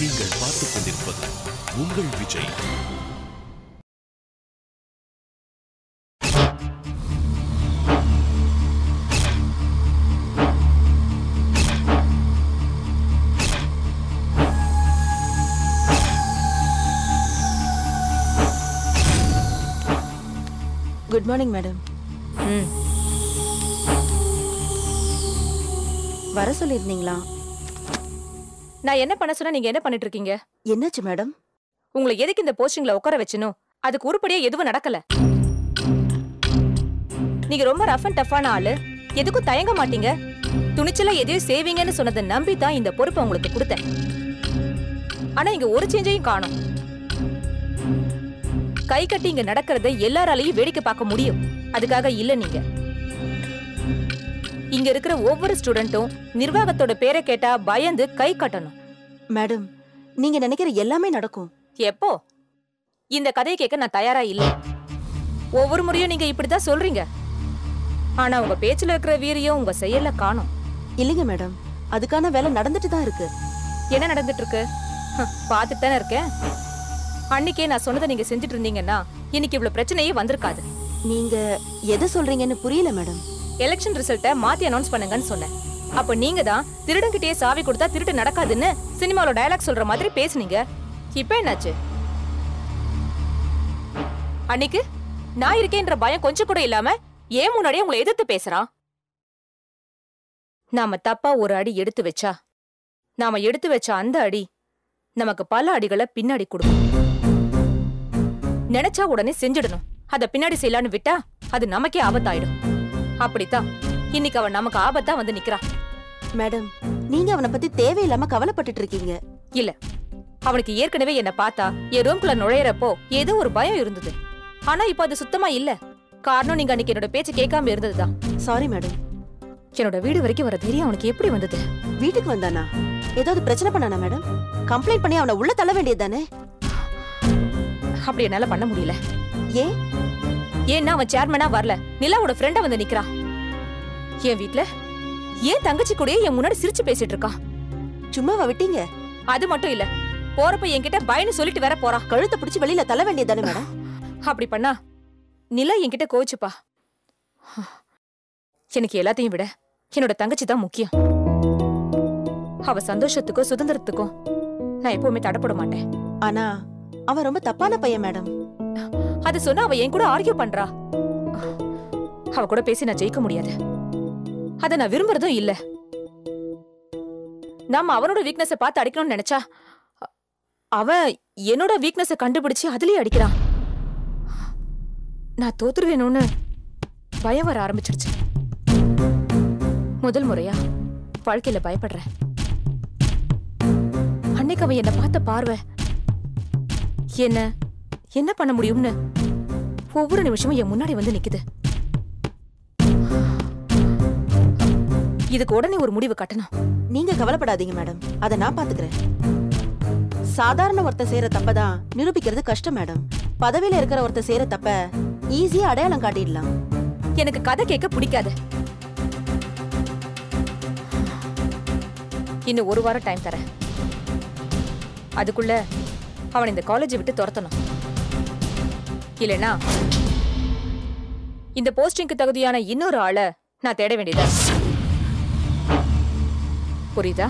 நீங்கள் பார்த்துக் கொண்டிருப்பது உங்கள் விஜய். குட் மார்னிங் மேடம் ம். வர சொல்லியிருந்தீங்களா? நான் என்ன பண்ண சொன்னா நீங்க என்ன பண்ணிட்டு இருக்கீங்க? என்னாச்சு மேடம்? உங்களை எதுக்கு இந்த போஸ்டிங்ல உட்கார வச்சனும் அதுக்கு உருப்படியா எதுவும் நடக்கல. நீங்க ரொம்ப ரஃப் அண்ட் டஃப்பான ஆளு. எதுக்கும் தயங்க மாட்டீங்க. துணிச்சலா எதையும் செய்வீங்கன்னு சொன்னதை நம்பி தான் இந்த பொறுப்பை உங்களுக்கு கொடுத்தேன். ஆனா இங்க ஒரு சேஞ்சையும் காணும். கை கட்டி இங்க நடக்கிறத எல்லாராலையும் வேடிக்கை பார்க்க முடியும். அதுக்காக இல்ல நீங்க. இங்க இருக்கிற ஒவ்வொரு ஸ்டூடெண்ட்டும் நிர்வாகத்தோட பேரை கேட்டா பயந்து கை கட்டணும். மேடம் நீங்க நினைக்கிற எல்லாமே நடக்கும். எப்போ? இந்த கதையை கேட்க நான் தயாரா இல்ல. ஒவ்வொரு முறையும் நீங்க இப்படிதான் சொல்றீங்க. ஆனா உங்க பேச்சுல இருக்கிற வீரியம் உங்க செயல்ல காணும். இல்லைங்க மேடம் அதுக்கான வேலை நடந்துட்டு தான் இருக்கு. என்ன நடந்துட்டு இருக்கு? பார்த்துட்டு தானே இருக்கேன். அன்னைக்கே நான் சொன்னதை நீங்க செஞ்சுட்டு இருந்தீங்கன்னா இன்னைக்கு இவ்வளவு பிரச்சனையே வந்திருக்காது. நீங்க எதை சொல்றீங்கன்னு புரியல மேடம். எலெக்ஷன் ரிசல்ட்டை மாத்தி அனௌன்ஸ் பண்ணுங்கன்னு சொன்னேன். அப்ப நீங்க தான் திருடங்கிட்டே சாவி கொடுத்தா திருட்டு நடக்காதுன்னு சினிமாவோட டயலாக் சொல்ற மாதிரி பேசுனீங்க. இப்ப என்னாச்சு? அன்னைக்கு நான் இருக்கேன்ற பயம் கொஞ்சம் கூட இல்லாம ஏன் முன்னாடியே உங்களை எதிர்த்து பேசுறான். நாம தப்பா ஒரு அடி எடுத்து வச்சா நாம எடுத்து வச்ச அந்த அடி நமக்கு பல அடிகளை பின்னாடி கொடுக்கும். நினைச்சா உடனே செஞ்சிடணும். அத பின்னாடி செய்யலான்னு விட்டா அது நமக்கே ஆபத்தாயிடும். அப்படித்தான். இன்னைக்கு அவன் நமக்கு ஆபத்தா வந்து நிக்கிறான். மேடம் நீங்க அவனை பத்தி தேவையில்லாம கவலைப்பட்டுட்டு இருக்கீங்க. இல்ல. அவனுக்கு ஏற்கனவே என்ன பார்த்தா என் ரூம்குள்ள நுழையறப்போ ஏதோ ஒரு பயம் இருந்தது. ஆனா இப்போ அது சுத்தமா இல்ல. காரணம் நீங்க அன்னைக்கு என்னோட பேச்சு கேட்காம இருந்ததுதான். Sorry madam. என்னோட வீடு வரைக்கும் வர தைரியம் அவனுக்கு எப்படி வந்தது? வீட்டுக்கு வந்தானா? ஏதாவது பிரச்சனை பண்ணானா மேடம்? கம்ப்ளைண்ட் பண்ணி அவனை உள்ள தள்ள வேண்டியதுதானே அப்படி என்னால பண்ண முடியல. ஏன்? ஏன்னா அவன் சேர்மனா வரல. நிலாவோட ஃப்ரெண்டா வந்து நிக்கிறான் என் வீட்ல ஏன் தங்கச்சி கூடயே என் முன்னாடி சிரிச்சு பேசிட்டு இருக்கான்? சும்மாவா விட்டீங்க? அது மட்டும் இல்ல. போறப்ப என்கிட்ட பயன்னு சொல்லிட்டு வேற போறான் கழுத்தை பிடிச்சு வெளியில தள்ள வேண்டியதுதானே மேடம்? அப்படி பண்ணா நிலா என்கிட்ட கோச்சுப்பா எனக்கு எல்லாத்தையும் விட என்னோட தங்கச்சி தான் முக்கியம். அவ சந்தோஷத்துக்கும் சுதந்திரத்துக்கும் நான் எப்பவுமே தடப்பட மாட்டேன். ஆனா அவன் ரொம்ப தப்பான பையன் மேடம். அது சொன்னா அவ என் கூட ஆர்கியூ பண்றா. அவ கூட பேசி நான் ஜெயிக்க முடியாது. அத நான் விரும்புறதும் இல்ல. நாம அவனோட வீக்னஸ பார்த்து அடிக்கணும்னு நினைச்சா அவன் என்னோட வீக்னஸ கண்டுபிடிச்சு அதுலயே அடிக்கிறான். நான் தோத்துருவேணும்னு பயம் வர ஆரம்பிச்சிடுச்சு முதல் முறையா வாழ்க்கையில பயப்படுறேன். அன்னைக்கு அவன் என்ன பார்த்த பார்வை என்ன என்ன பண்ண முடியும்னு ஒவ்வொரு நிமிஷமும் என் முன்னாடி வந்து நிக்குது. இதுக்கு உடனே ஒரு முடிவு கட்டணும். நீங்க கவலைப்படாதீங்க மேடம். அதை நான் பாத்துக்கிறேன் சாதாரண ஒருத்தன் செய்யற தப்பதான் நிரூபிக்கிறது கஷ்டம் மேடம். பதவியில இருக்கிற ஒருத்தன் செய்யற தப்ப ஈஸியா அடையாளம் காட்டிடலாம். எனக்கு கதை கேட்க பிடிக்காது. இன்னும் ஒரு வாரம் டைம் தரேன். அதுக்குள்ள அவன் இந்த காலேஜை விட்டு துரத்தணும். இல்லனா இந்த போஸ்டிங்க்கு தகுதியான இன்னொரு ஆளை நான் தேட வேண்டியதா? புரியுதா?